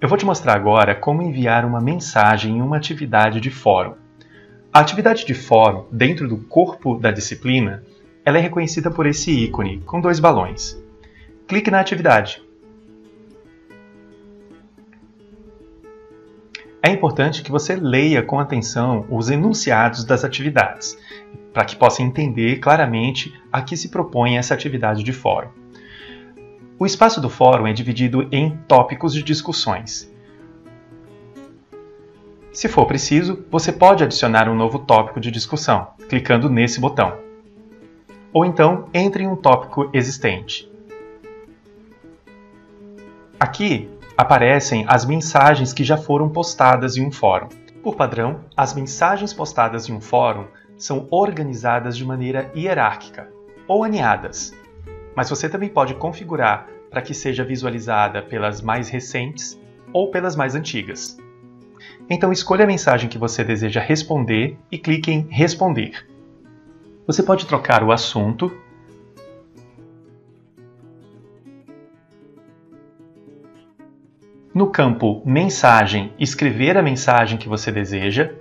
Eu vou te mostrar agora como enviar uma mensagem em uma atividade de fórum. A atividade de fórum, dentro do corpo da disciplina, ela é reconhecida por esse ícone com dois balões. Clique na atividade. É importante que você leia com atenção os enunciados das atividades, para que possa entender claramente a que se propõe essa atividade de fórum. O espaço do fórum é dividido em tópicos de discussões. Se for preciso, você pode adicionar um novo tópico de discussão, clicando nesse botão. Ou então, entre em um tópico existente. Aqui aparecem as mensagens que já foram postadas em um fórum. Por padrão, as mensagens postadas em um fórum são organizadas de maneira hierárquica ou aninhadas, mas você também pode configurar para que seja visualizada pelas mais recentes ou pelas mais antigas. Então escolha a mensagem que você deseja responder e clique em Responder. Você pode trocar o assunto No campo Mensagem, escrever a mensagem que você deseja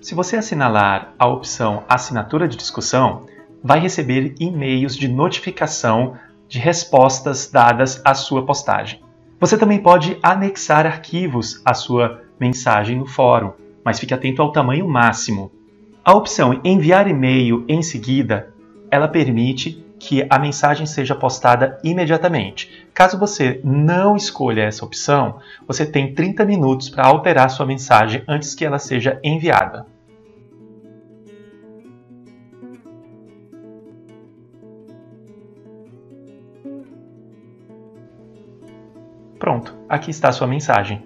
Se você assinalar a opção Assinatura de discussão, vai receber e-mails de notificação de respostas dadas à sua postagem. Você também pode anexar arquivos à sua mensagem no fórum, mas fique atento ao tamanho máximo. A opção Enviar e-mail em seguida, ela permite que a mensagem seja postada imediatamente. Caso você não escolha essa opção, você tem 30 minutos para alterar sua mensagem antes que ela seja enviada. Pronto, aqui está sua mensagem.